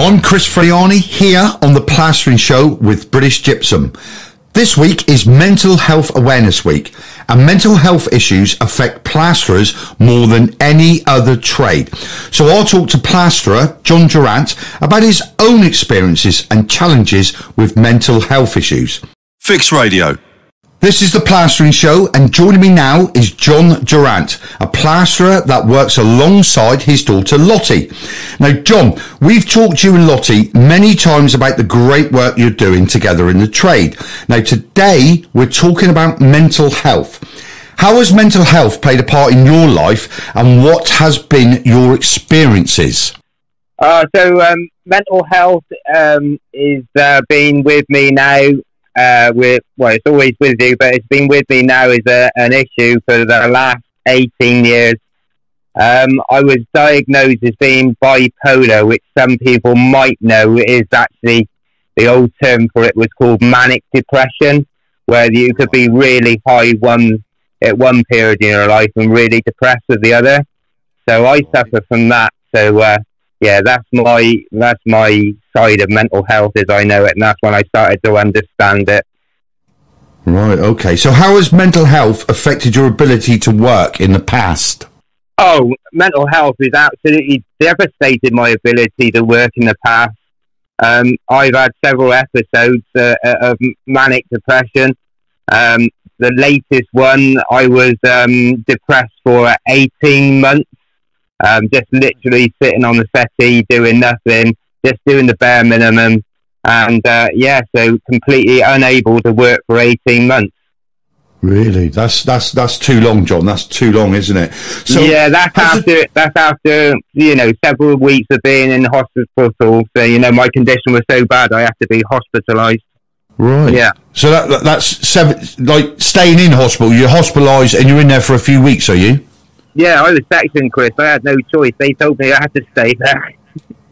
I'm Chris Frediani here on the Plastering Show with British Gypsum. This week is Mental Health Awareness Week, and mental health issues affect plasterers more than any other trade. So I'll talk to plasterer John Durant about his own experiences and challenges with mental health issues. Fix Radio. This is the Plastering Show, and joining me now is John Durant, a plasterer that works alongside his daughter Lottie. Now, John, we've talked to you and Lottie many times about the great work you're doing together in the trade. Now, today we're talking about mental health. How has mental health played a part in your life, and what has been your experiences? Uh, so, um, mental health um, is uh, been with me now uh, with well, it's always with you, but it's been with me now as a, an issue for the last 18 years. Um, I was diagnosed as being bipolar, which some people might know is actually the old term for it was called manic depression, where you could be really high one at one period in your life and really depressed at the other. So I suffer from that. So uh, yeah, that's my that's my side of mental health as I know it, and that's when I started to understand it. Right. Okay. So, how has mental health affected your ability to work in the past? Oh, mental health has absolutely devastated my ability to work in the past. Um, I've had several episodes uh, of manic depression. Um, the latest one, I was um, depressed for 18 months um, just literally sitting on the settee doing nothing, just doing the bare minimum, and uh, yeah, so completely unable to work for eighteen months. Really, that's that's that's too long, John. That's too long, isn't it? So yeah, that's after it... that's after you know several weeks of being in the hospital. So you know my condition was so bad, I had to be hospitalised. Right. Yeah. So that that's seven, like staying in hospital. You're hospitalised and you're in there for a few weeks, are you? Yeah, I was sectioned, Chris. I had no choice. They told me I had to stay there.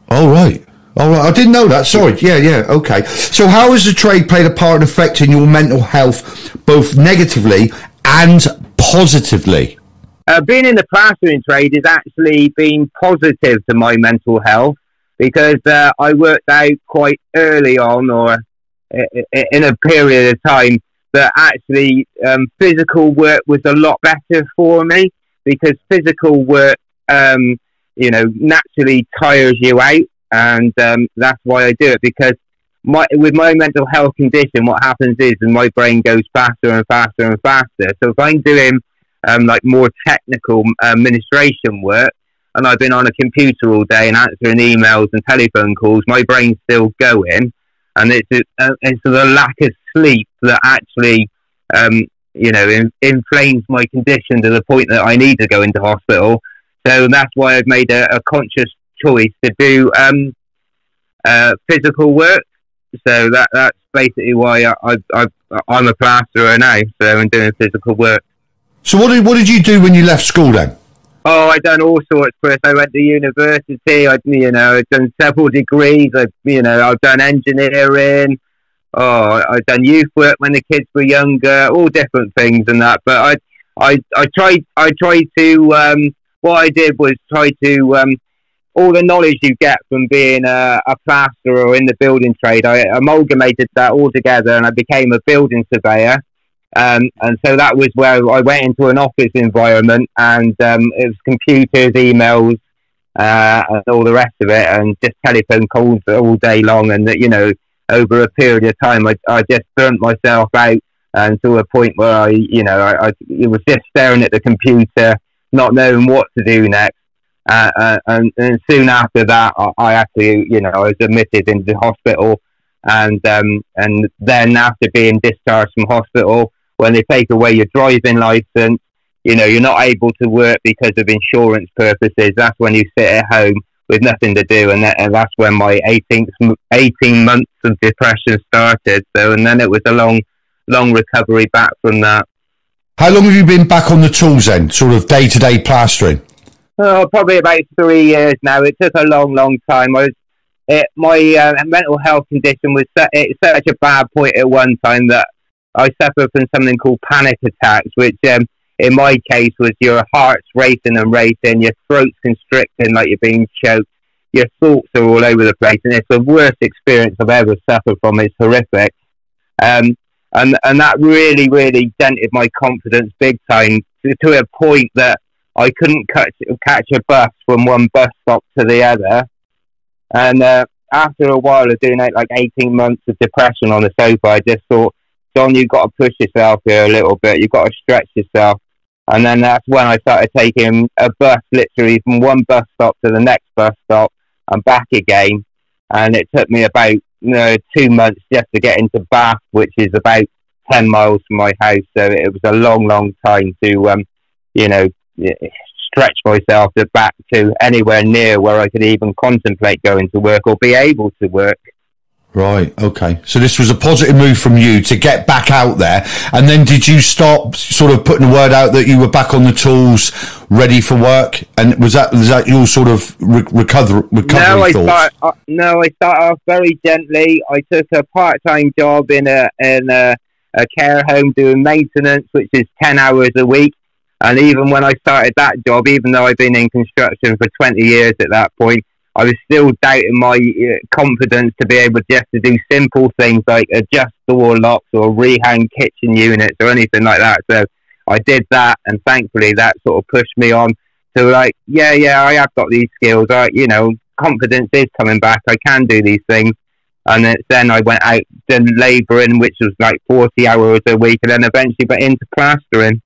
All right. All right. I didn't know that. Sorry. Yeah, yeah. Okay. So, how has the trade played a part in affecting your mental health, both negatively and positively? Uh, being in the plastering trade has actually been positive to my mental health because uh, I worked out quite early on, or in a period of time, that actually um, physical work was a lot better for me because physical work, um, you know, naturally tires you out, and um, that's why I do it. Because my, with my mental health condition, what happens is, and my brain goes faster and faster and faster. So if I'm doing um, like more technical administration work, and I've been on a computer all day and answering emails and telephone calls, my brain's still going, and it's uh, it's the lack of sleep that actually um, you know, in, inflames my condition to the point that I need to go into hospital. So that's why I've made a, a conscious choice to do um, uh, physical work. So that that's basically why I, I, I, am a plasterer now. So I'm doing physical work. So what did what did you do when you left school then? Oh, I done all sorts, Chris. I went to university. I, you know, I've done several degrees. I, you know, I've done engineering oh, I've done youth work when the kids were younger, all different things and that. But I, I, I tried, I tried to. Um, what I did was try to um, all the knowledge you get from being a, a plasterer or in the building trade. I amalgamated that all together, and I became a building surveyor. Um, and so that was where I went into an office environment, and um, it was computers, emails, uh, and all the rest of it, and just telephone calls all day long. And that you know, over a period of time, I, I just burnt myself out and to a point where I, you know, I, I was just staring at the computer, not knowing what to do next. Uh, uh, and, and, soon after that, I, I actually, you know, I was admitted into hospital, and um, and then after being discharged from hospital, when they take away your driving license, you know, you're not able to work because of insurance purposes. That's when you sit at home with nothing to do, and, that, and that's when my 18th, 18 months of depression started. So, and then it was a long, long recovery back from that. How long have you been back on the tools then, sort of day to day plastering? Oh, probably about three years now. It took a long, long time. I was, it, my uh, mental health condition was at such a bad point at one time that I suffered from something called panic attacks, which um, in my case was your heart's racing and racing, your throat's constricting like you're being choked. your thoughts are all over the place, and it's the worst experience I've ever suffered from. It's horrific, um, and and that really, really dented my confidence big time to, to a point that I couldn't catch catch a bus from one bus stop to the other, and uh, after a while of doing like 18 months of depression on the sofa, I just thought, John, you've got to push yourself here a little bit. You've got to stretch yourself. And then that's when I started taking a bus literally from one bus stop to the next bus stop and back again. And it took me about you know, two months just to get into Bath, which is about 10 miles from my house. So it was a long, long time to, um, you know, stretch myself to back to anywhere near where I could even contemplate going to work or be able to work. Right. Okay. So this was a positive move from you to get back out there, and then did you start sort of putting the word out that you were back on the tools, ready for work? And was that was that your sort of re- recover, recovery no, I thoughts? Start, uh, no, I started off very gently. I took a part time job in a in a, a care home doing maintenance, which is ten hours a week. And even when I started that job, even though I've been in construction for 20 years at that point, I was still doubting my uh, confidence to be able just to do simple things like adjust door locks or rehang kitchen units or anything like that. So I did that, and thankfully that sort of pushed me on to like, yeah, yeah, I have got these skills. I, you know, confidence is coming back. I can do these things. And then I went out to labouring, which was like 40 hours a week, and then eventually got into plastering.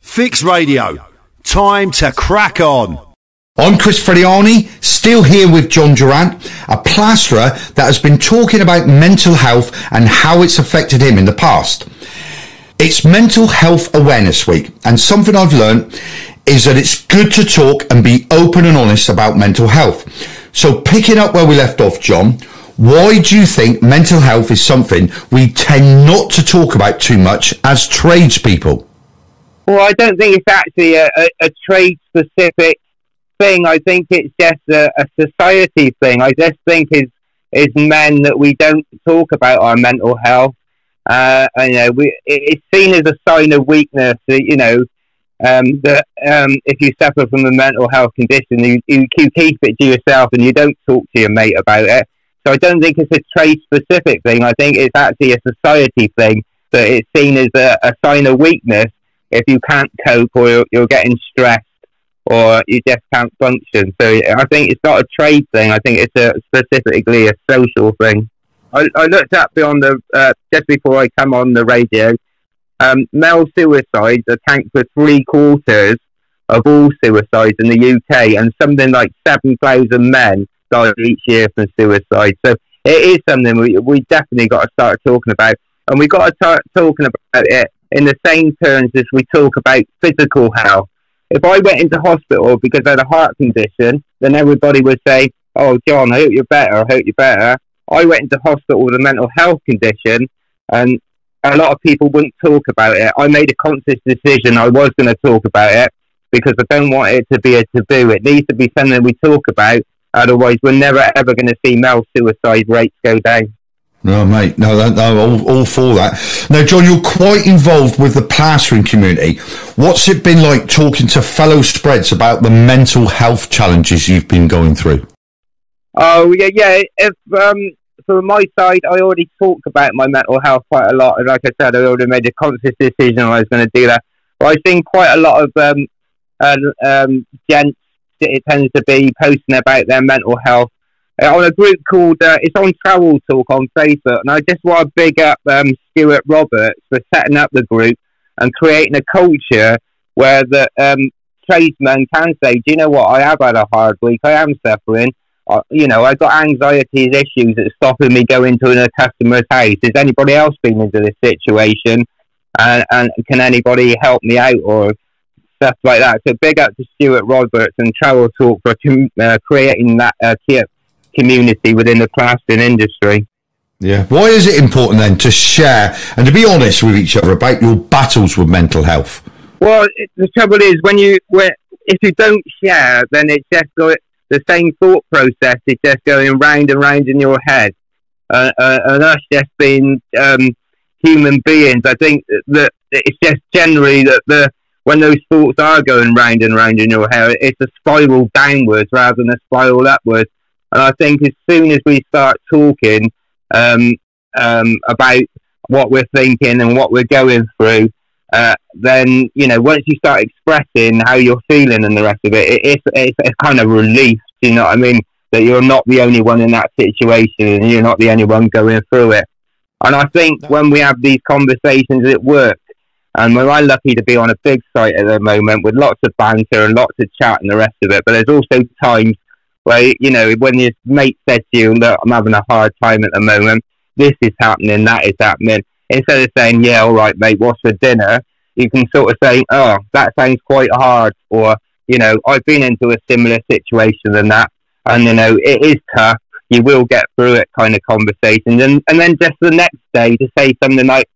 Fix Radio. Time to crack on. I'm Chris Frediani, still here with John Durant, a plasterer that has been talking about mental health and how it's affected him in the past. It's Mental Health Awareness Week, and something I've learned is that it's good to talk and be open and honest about mental health. So picking up where we left off, John, why do you think mental health is something we tend not to talk about too much as tradespeople? Well, I don't think it's actually a, a, a trade specific thing. I think it's just a, a society thing. I just think is is men that we don't talk about our mental health. Uh, and, you know, we, it, it's seen as a sign of weakness. That, You know, um, that um, if you suffer from a mental health condition, you, you, you keep it to yourself and you don't talk to your mate about it. So I don't think it's a trade specific thing. I think it's actually a society thing that it's seen as a, a sign of weakness if you can't cope or you're, you're getting stressed or you just can't function. So I think it's not a trade thing. I think it's a specifically a social thing. I, I looked up beyond the uh, just before I come on the radio. Um, male suicides account for three quarters of all suicides in the UK, and something like seven thousand men die each year from suicide. So it is something we we definitely got to start talking about, and we got to start talking about it in the same terms as we talk about physical health. If I went into hospital because I had a heart condition, then everybody would say, "Oh, John, I hope you're better. I hope you're better." I went into hospital with a mental health condition, and a lot of people wouldn't talk about it. I made a conscious decision I was going to talk about it because I don't want it to be a taboo. It needs to be something we talk about. Otherwise, we're never ever going to see male suicide rates go down. No, mate. No, no, no all, all for that. Now, John, you're quite involved with the plastering community. What's it been like talking to fellow spreads about the mental health challenges you've been going through? Oh, yeah, yeah. If um, from my side, I already talked about my mental health quite a lot, and like I said, I already made a conscious decision I was going to do that. But I've seen quite a lot of um, uh, um, gents. It tends to be posting about their mental health uh, on a group called uh, it's on Trowel Talk on Facebook, and I just want to big up um, Stuart Roberts for setting up the group and creating a culture where the um, tradesmen can say, "Do you know what? I have had a hard week. I am suffering. You know, I've got anxiety issues that's stopping me going to a customer's house. Has anybody else been into this situation? And, and can anybody help me out or stuff like that?" So big up to Stuart Roberts and Trowel Talk for uh, creating that uh, community within the plastering industry. Yeah. Why is it important then to share and to be honest with each other about your battles with mental health? Well, it, the trouble is when you when, if you don't share, then it's just go, the same thought process is just going round and round in your head. Uh, uh, and us just being um, human beings, I think that it's just generally that the when those thoughts are going round and round in your head, it's a spiral downwards rather than a spiral upwards. And I think as soon as we start talking um, um, about what we're thinking and what we're going through, uh, then you know once you start expressing how you're feeling and the rest of it, it it's, it's a kind of relief. You know what I mean? That you're not the only one in that situation and you're not the only one going through it. And I think when we have these conversations at work, and we're lucky to be on a big site at the moment with lots of banter and lots of chat and the rest of it, but there's also times where you know when your mate says to you, "Look, I'm having a hard time at the moment. This is happening, that is happening." Instead of saying, "Yeah, all right, mate, what's for dinner?" you can sort of say, "Oh, that sounds quite hard," or you know, I've been into a similar situation than that, and you know, it is tough. You will get through it, kind of conversations, and and then just the next day to say something like,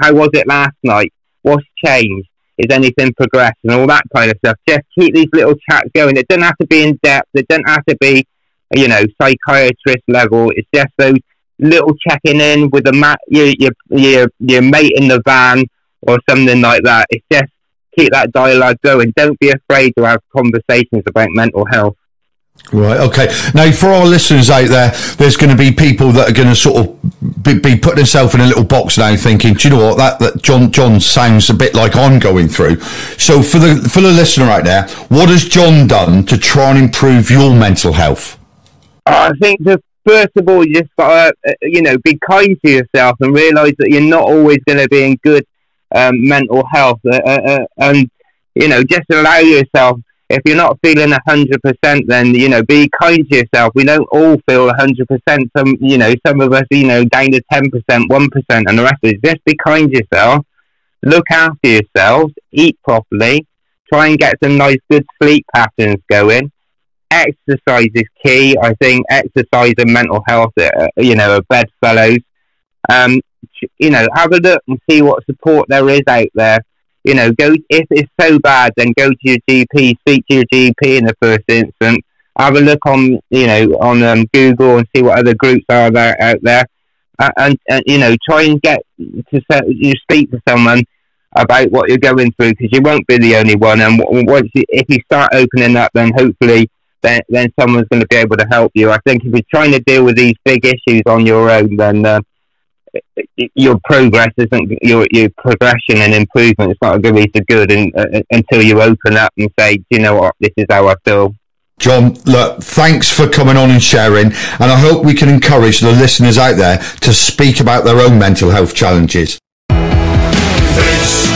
"How was it last night? What's changed? Is anything progressed?" and all that kind of stuff. Just keep these little chats going. It doesn't have to be in depth. It doesn't have to be, you know, psychiatrist level. It's just those little checking in with the your, your your your mate in the van or something like that. It's just keep that dialogue going. Don't be afraid to have conversations about mental health. Right. Okay. Now, for our listeners out there, there's going to be people that are going to sort of be, be putting themselves in a little box now, thinking, "Do you know what? That that John John sounds a bit like I'm going through." So, for the for the listener out there, what has John done to try and improve your mental health? I think the first of all, you just got to, uh, you know, be kind to yourself and realise that you're not always going to be in good um, mental health, uh, uh, uh, and you know, just allow yourself. If you're not feeling hundred percent, then you know, be kind to yourself. We don't all feel hundred percent. Some, you know, some of us, you know, down to ten percent, one percent, and the rest is. Just be kind to yourself. Look after yourselves. Eat properly. Try and get some nice, good sleep patterns going. Exercise is key. I think exercise and mental health, uh, you know, are bedfellows. Um, you know, have a look and see what support there is out there. You know, go if it's so bad, then go to your GP, speak to your GP in the first instance. Have a look on, you know, on um, Google and see what other groups are there out there, uh, and, and you know, try and get to you speak to someone about what you're going through because you won't be the only one. And once you, if you start opening up, then hopefully then, then someone's going to be able to help you. I think if you're trying to deal with these big issues on your own, then uh, your progress isn't your your progression and improvement is not going to be so good in, uh, until you open up and say, Do you know what, this is how I feel. John, look, thanks for coming on and sharing, and I hope we can encourage the listeners out there to speak about their own mental health challenges. Thanks